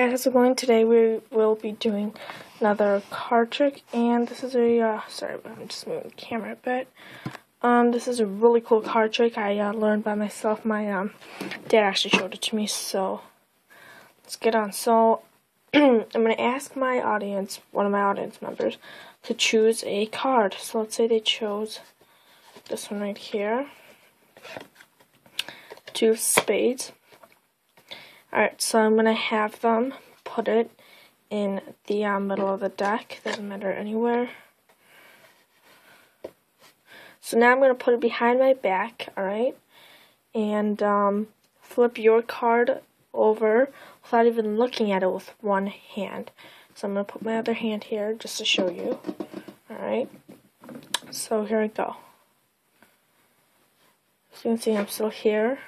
How's it going? Today we will be doing another card trick, and this is a, uh, sorry, I'm just moving the camera a bit. Um, this is a really cool card trick I uh, learned by myself. My um, dad actually showed it to me, so let's get on. So, I'm going to ask my audience, one of my audience members, to choose a card. So let's say they chose this one right here. Two spades. Alright, so I'm going to have them put it in the uh, middle of the deck. Doesn't matter anywhere. So now I'm going to put it behind my back, alright? And um, flip your card over without even looking at it with one hand. So I'm going to put my other hand here just to show you. Alright? So here I go. So you can see I'm still here.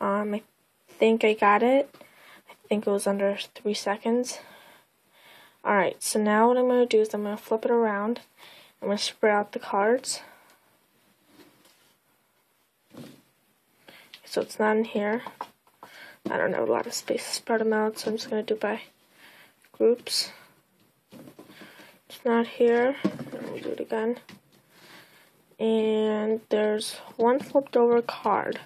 Um, I think I got it. I think it was under three seconds. Alright, so now what I'm going to do is I'm going to flip it around. I'm going to spread out the cards. So it's not in here. I don't have a lot of space to spread them out, so I'm just going to do by groups. It's not here. Let me do it again. And there's one flipped over card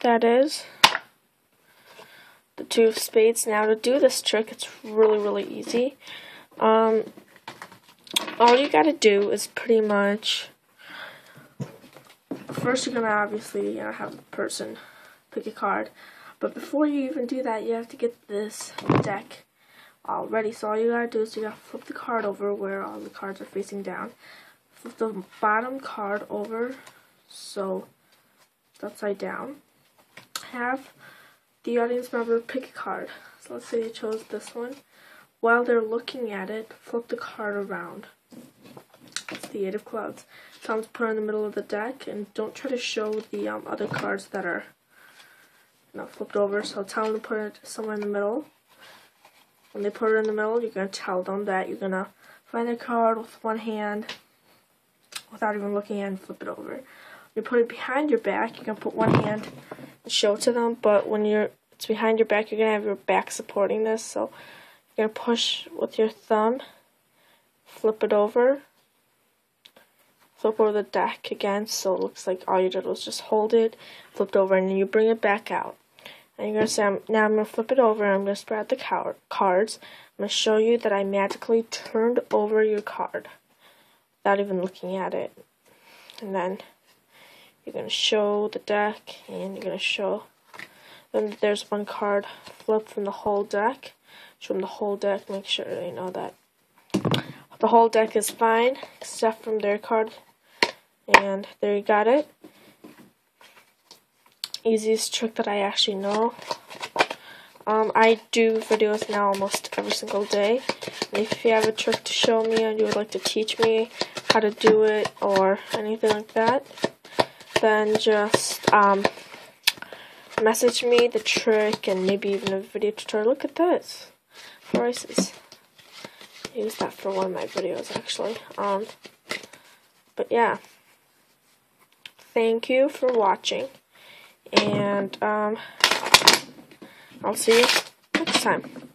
that is. The two of spades. Now to do this trick, it's really, really easy. Um, all you gotta do is pretty much, first you're gonna obviously you know, have a person pick a card. But before you even do that, you have to get this deck already. So all you gotta do is you gotta flip the card over where all the cards are facing down. Flip the bottom card over so it's upside down have the audience member pick a card. So let's say they chose this one. While they're looking at it, flip the card around. It's the Eight of Clubs. Tell them to put it in the middle of the deck, and don't try to show the um, other cards that are not flipped over. So tell them to put it somewhere in the middle. When they put it in the middle, you're going to tell them that you're going to find the card with one hand without even looking at it and flip it over. You put it behind your back, you can put one hand show to them, but when you're it's behind your back, you're gonna have your back supporting this. So you're gonna push with your thumb, flip it over, flip over the deck again. So it looks like all you did was just hold it, flipped over, and then you bring it back out. And you're gonna say, I'm, now I'm gonna flip it over. I'm gonna spread out the cards. I'm gonna show you that I magically turned over your card without even looking at it, and then you're going to show the deck and you're going to show then there's one card flip from the whole deck. Show them the whole deck make sure they know that the whole deck is fine except from their card. And there you got it. Easiest trick that I actually know. Um, I do videos now almost every single day. And if you have a trick to show me and you would like to teach me how to do it or anything like that then just um, message me the trick and maybe even a video tutorial. Look at this. Prices. I used that for one of my videos actually. Um, but yeah. Thank you for watching. And um, I'll see you next time.